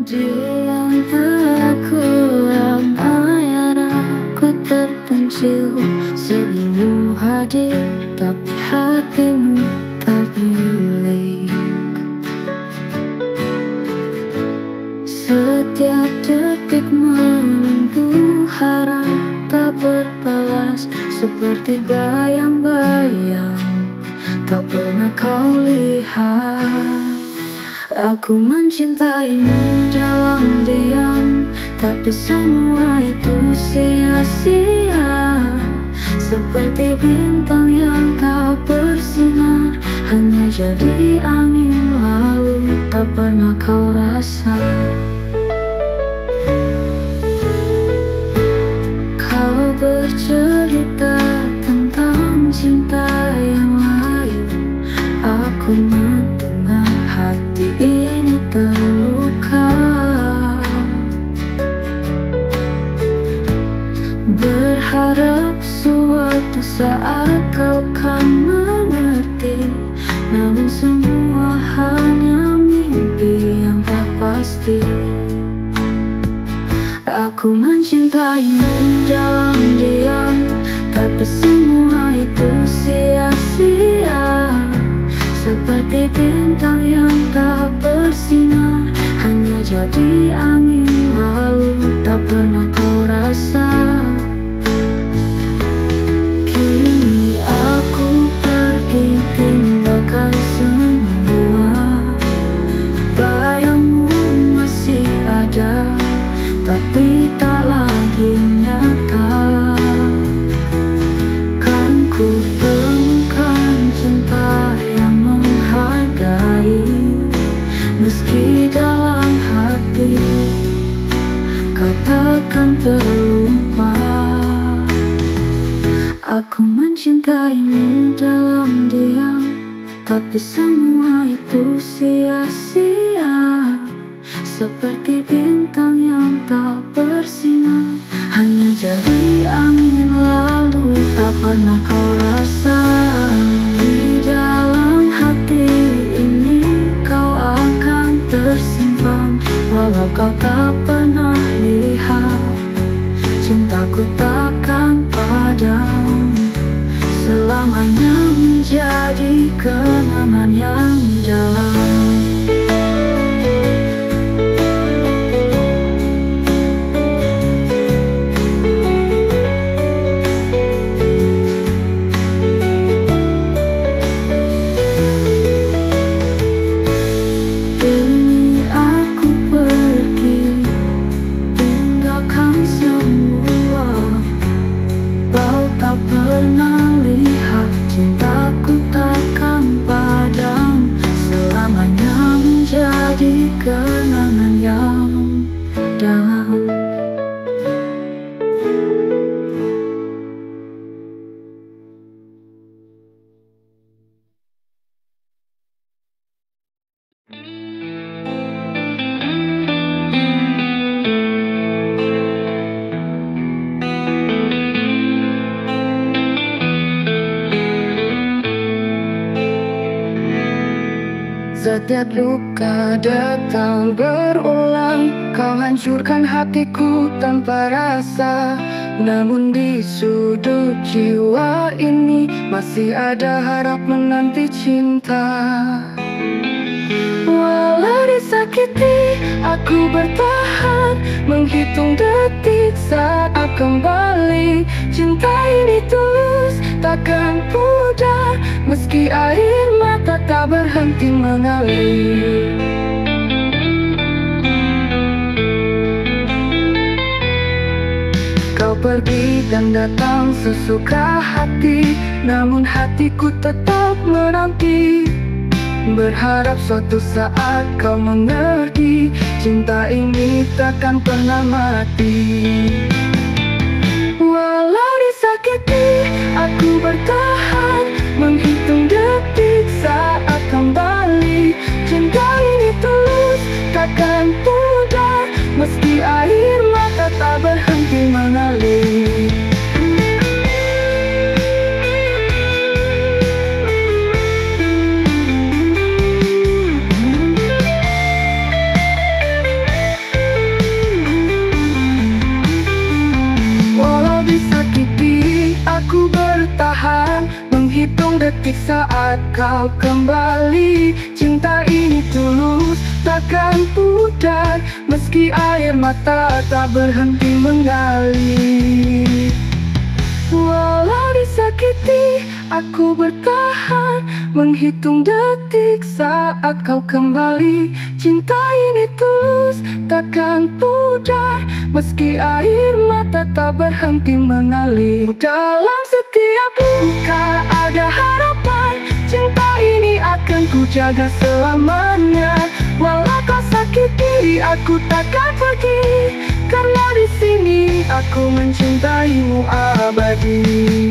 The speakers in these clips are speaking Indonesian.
Di aku ramai aku terpencil Sebelum hadir tapi hatimu tak milik. Setiap detik menunggu harap tak berbalas. Seperti bayang-bayang tak pernah kau lihat Aku mencintaimu dalam diam Tapi semua itu sia-sia. Seperti bintang yang tak bersinar Hanya jadi angin lalu Tak pernah kau rasa. Kau bercerita tentang cinta yang lain Aku Berharap suatu saat kau kan mengerti Namun semua hanya mimpi yang tak pasti. Aku mencintaimu dalam diam Tapi semua itu sia-sia. Seperti bintang yang tak bersinar Hanya jadi angin lalu tak pernah kau rasa dalam diam Tapi semua itu sia-sia. Seperti bintang yang tak bersinar Hanya jadi angin lalu Tak pernah kau rasa. Di dalam hati ini Kau akan tersimpan Walau kau tak menjadi menjadi kenangan datang berulang Kau hancurkan hatiku tanpa rasa. Namun di sudut jiwa ini Masih ada harap menanti cinta. Walau disakiti aku bertahan Menghitung detik saat kembali. Cinta ini tulus takkan pudar Meski air mata tak berhenti mengalir pergi dan datang sesuka hati Namun hatiku tetap menanti. Berharap suatu saat kau mengerti Cinta ini takkan pernah mati. Walau disakiti aku bertahan Menghitung detik saat kembali. Cinta ini tulus takkan pudar Meski air mata tak berhenti sadar Meski air mata tak berhenti mengalir. Walau disakiti aku bertahan Menghitung detik saat kau kembali. Cinta ini tulus takkan pudar Meski air mata tak berhenti mengalir. Dalam setiap luka ada harapan Cinta ini akan ku jaga selamanya. Walau kau menyakiti aku takkan pergi. Karena di sini aku mencintaimu abadi.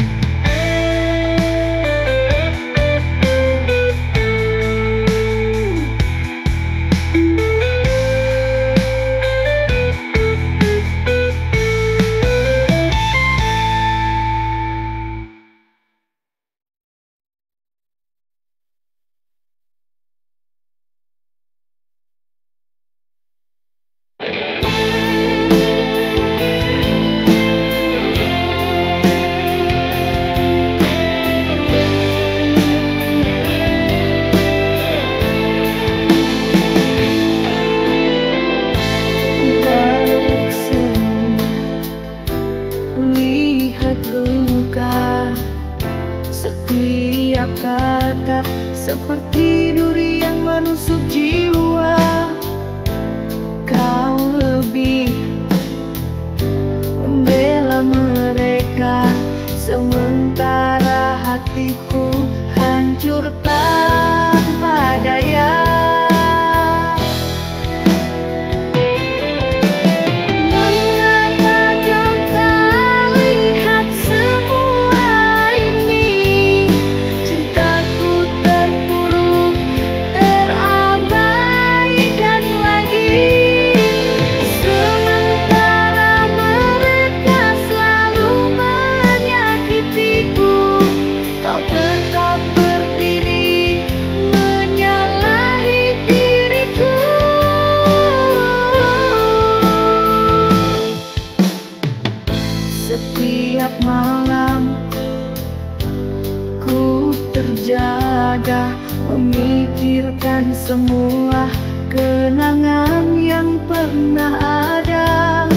hadirkan semua kenangan yang pernah ada.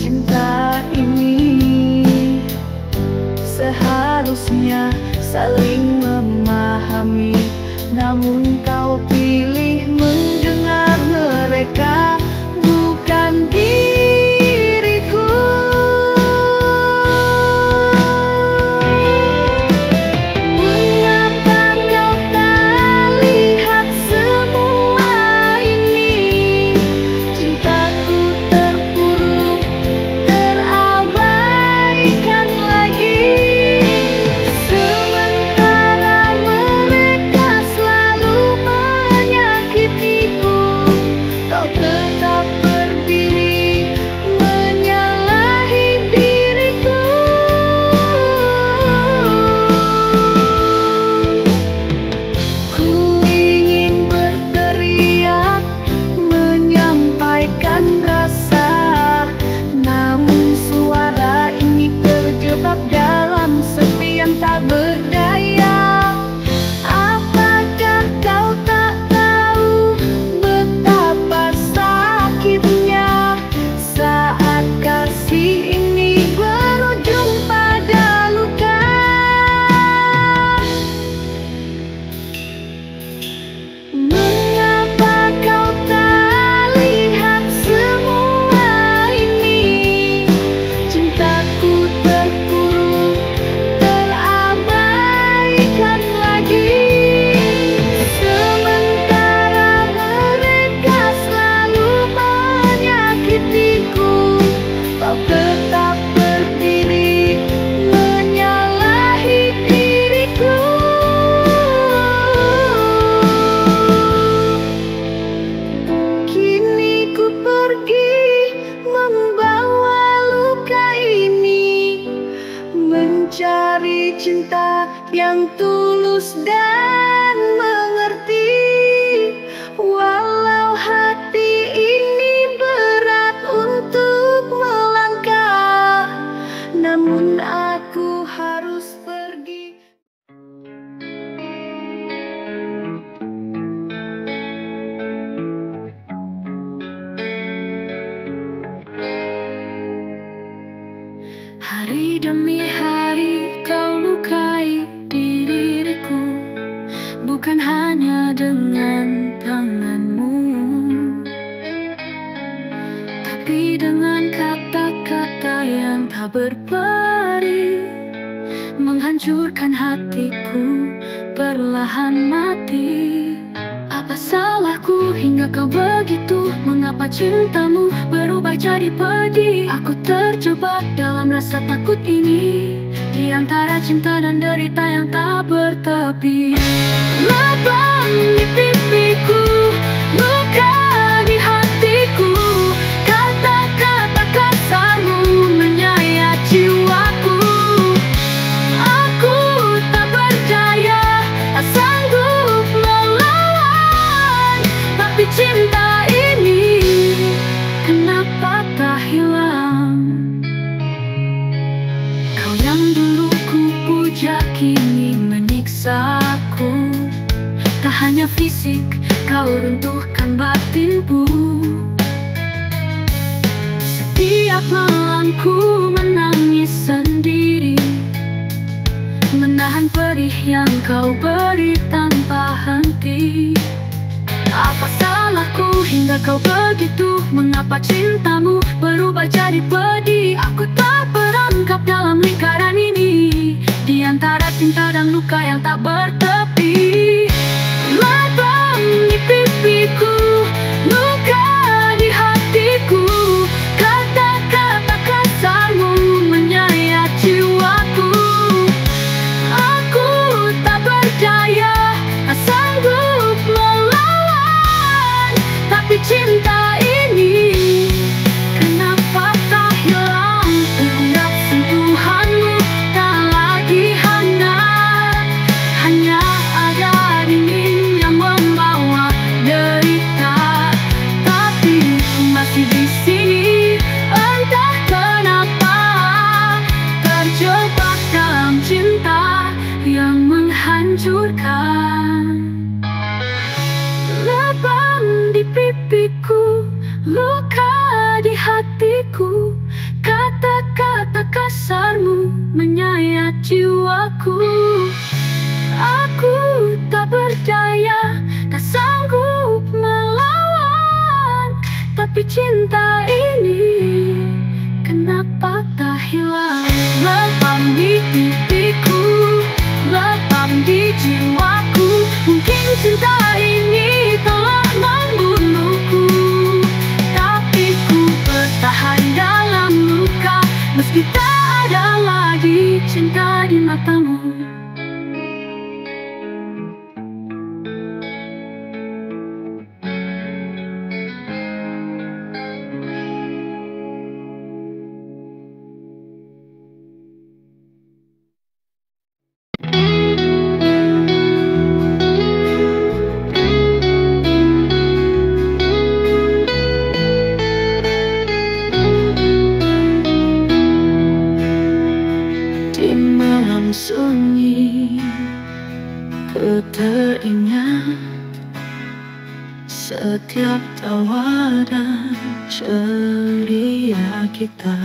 Cinta ini seharusnya saling memahami Namun cintamu berubah jadi pedih. Aku terjebak dalam rasa takut ini. Di antara cinta dan derita yang tak bertepi. Lebam di pipiku Tak hilang. Kau yang dulu ku puja kini menyiksaku. Tak hanya fisik kau runtuhkan batinku Setiap malam ku menangis sendiri. Menahan perih yang kau beri tanpa henti. Apa salahku hingga kau begitu. Mengapa cintamu berubah jadi pedih? Aku berdaya Tak sanggup melawan. Tapi cinta ini Kenapa tak hilang? Lebam di pipiku Lebam di jiwaku. Mungkin cinta ini telah membunuhku. Tapi ku bertahan dalam luka. Meski tak ada lagi cinta di matamu Setiap tawa dan ceria kita.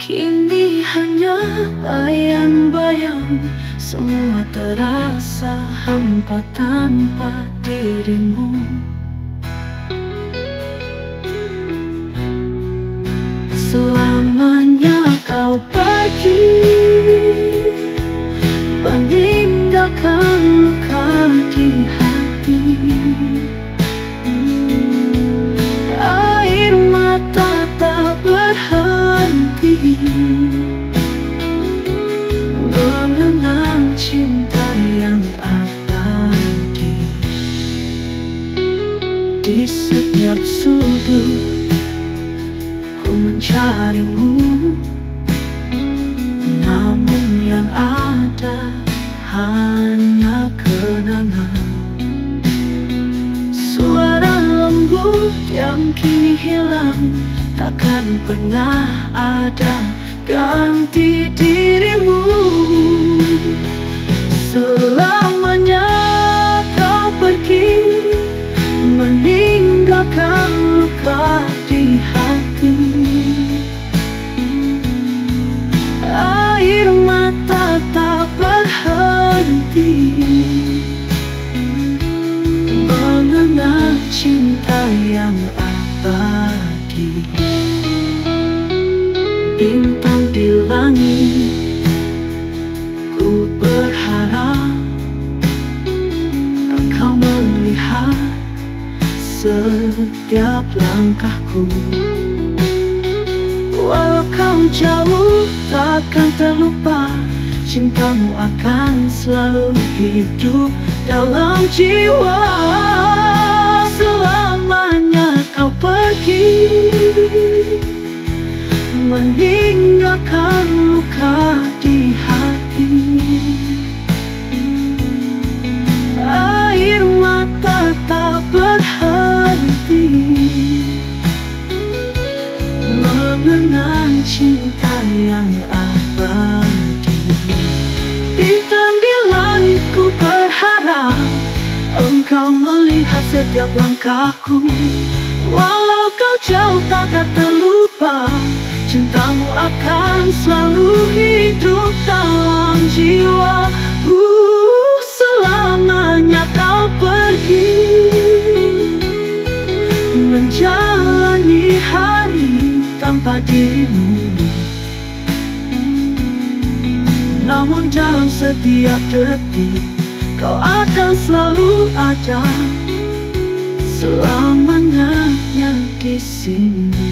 Kini hanya bayang-bayang Semua terasa hampa tanpa dirimu. Selamanya kau pergi Takkan pernah ada ganti dirimu. Selamanya kau pergi Meninggalkan luka di hati. Air mata tak berhenti. Mengenang cinta bintang di langit. Ku berharap Engkau melihat Setiap langkahku. Walau kau jauh Takkan terlupa Cintamu akan selalu hidup Dalam jiwa. Selamanya kau pergi. Meninggalkan luka dirimu Namun dalam setiap detik Kau akan selalu ada. Selamanya di sini